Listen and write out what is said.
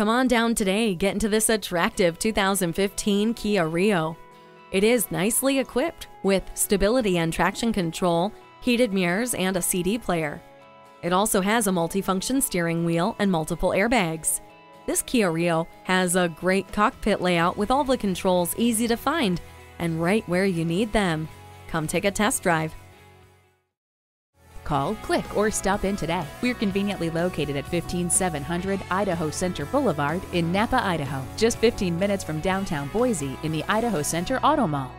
Come on down today, get into this attractive 2015 Kia Rio. It is nicely equipped with stability and traction control, heated mirrors, and a CD player. It also has a multifunction steering wheel and multiple airbags. This Kia Rio has a great cockpit layout with all the controls easy to find and right where you need them. Come take a test drive. Call, click, or stop in today. We're conveniently located at 15700 Idaho Center Boulevard in Nampa, Idaho, just 15 minutes from downtown Boise in the Idaho Center Auto Mall.